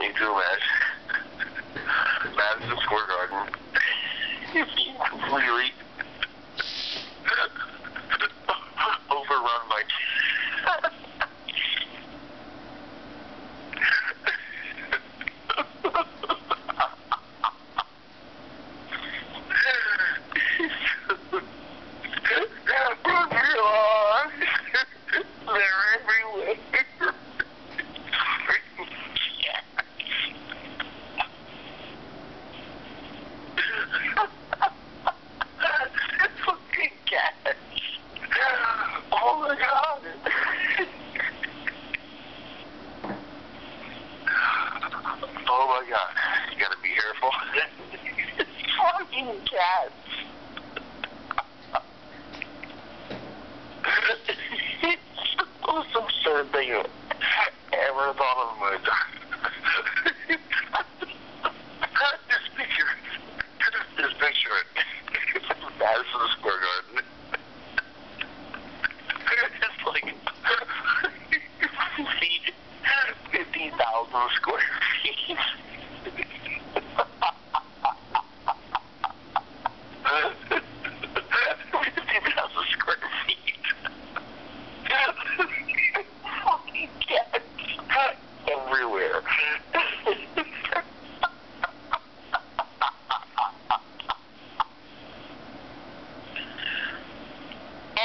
22, man. Madison Square Garden. Completely overrun my. They're everywhere. Fucking cats. Oh my god. Oh my god. You gotta careful. Fucking cats. it's the most absurd thing I've ever thought of in my life. Just picture Just picture it. Madison Square Garden. It's like feet, 50,000 square feet.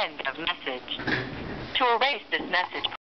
End of message. To erase this message,